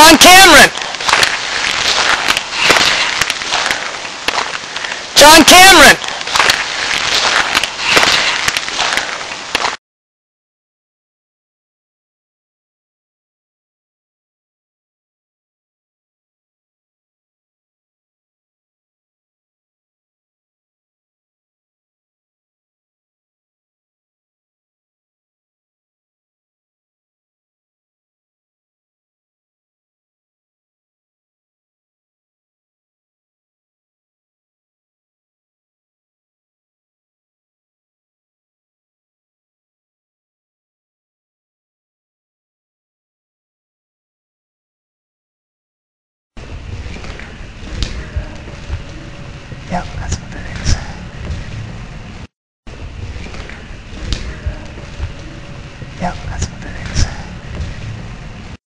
John Cameron. John Cameron.